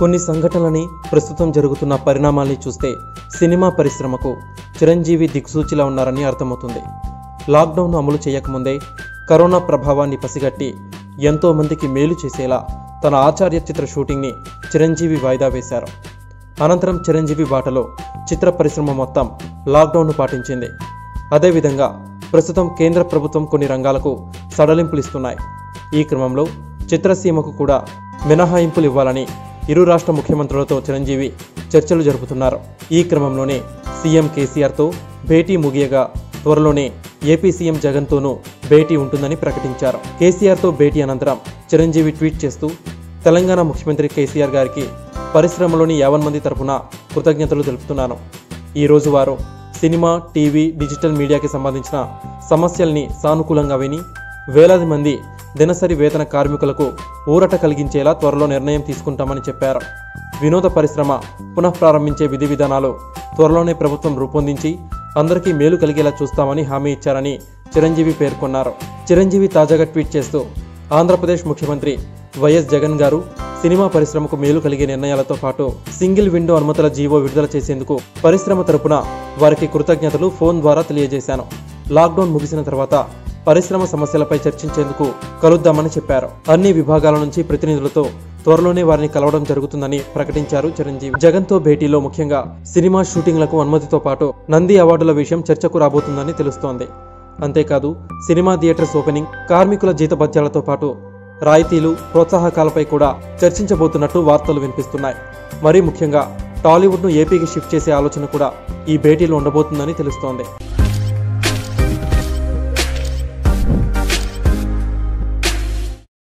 కొన్ని సంఘటనలని ప్రస్తుతం జరుగుతున్న పరిణామాల్ని చూస్తే సినిమా పరిశ్రమకు చిరంజీవి దిక్సూచిలా ఉన్నారని అర్థమవుతుంది. లాక్డౌన్ అమలు చేయకముందే కరోనా ప్రభావాన్ని పసిగట్టి ఎంతోమందికి మేలు చేసేలా తన ఆచార్య చిత్ర షూటింగ్ని చిరంజీవి వాయిదా వేశారు. అనంతరం చిరంజీవి బాటలో చిత్ర పరిశ్రమ మొత్తం లాక్డౌన్ను పాటించింది. అదేవిధంగా ప్రస్తుతం కేంద్ర ప్రభుత్వం కొన్ని రంగాలకు సడలింపులు ఇస్తున్నాయి ఈ క్రమంలో చిత్రసీమకు కూడా మినహాయింపులు ఇవ్వాలని ఇరు రాష్ట్ర ముఖ్యమంత్రులతో చిరంజీవి చర్చలు జరుపుతున్నారు. ఈ క్రమంలోనే సీఎం కేసీఆర్తో భేటీ ముగియగా త్వరలోనే ఏపీ సీఎం జగన్తోనూ భేటీ ఉంటుందని ప్రకటించారు. కేసీఆర్తో భేటీ అనంతరం చిరంజీవి ట్వీట్ చేస్తూ తెలంగాణ ముఖ్యమంత్రి కేసీఆర్ గారికి పరిశ్రమలోని యావన్ మంది తరపున కృతజ్ఞతలు తెలుపుతున్నాను. ఈరోజు వారు సినిమా టీవీ డిజిటల్ మీడియాకి సంబంధించిన సమస్యల్ని సానుకూలంగా విని వేలాది మంది దినసరి వేతన కార్మికులకు ఊరట కలిగించేలా త్వరలో నిర్ణయం తీసుకుంటామని చెప్పారు. వినోద పరిశ్రమ పునఃప్రారంభించే విధి విధానాలు త్వరలోనే ప్రభుత్వం రూపొందించి అందరికీ మేలు కలిగేలా చూస్తామని హామీ ఇచ్చారని చిరంజీవి పేర్కొన్నారు. చిరంజీవి తాజాగా ట్వీట్ చేస్తూ ఆంధ్రప్రదేశ్ ముఖ్యమంత్రి వైఎస్ జగన్ గారు సినిమా పరిశ్రమకు మేలు కలిగే నిర్ణయాలతో పాటు సింగిల్ విండో అనుమతుల జీవో విడుదల చేసేందుకు పరిశ్రమ తరపున వారికి కృతజ్ఞతలు ఫోన్ ద్వారా తెలియజేశాను. లాక్డౌన్ ముగిసిన తర్వాత పరిశ్రమ సమస్యలపై చర్చించేందుకు కలుద్దామని చెప్పారు. అన్ని విభాగాల నుంచి ప్రతినిధులతో త్వరలోనే వారిని కలవడం జరుగుతుందని ప్రకటించారు చిరంజీవి. జగన్తో భేటీలో ముఖ్యంగా సినిమా షూటింగ్లకు అనుమతితో పాటు నంది అవార్డుల విషయం చర్చకు రాబోతుందని తెలుస్తోంది. అంతేకాదు సినిమా థియేటర్స్ ఓపెనింగ్ కార్మికుల జీతభత్యాలతో పాటు రాయితీలు ప్రోత్సాహకాలపై కూడా చర్చించబోతున్నట్టు వార్తలు వినిపిస్తున్నాయి. మరీ ముఖ్యంగా టాలీవుడ్ను ఏపీకి షిఫ్ట్ చేసే ఆలోచన కూడా ఈ భేటీలో ఉండబోతుందని తెలుస్తోంది.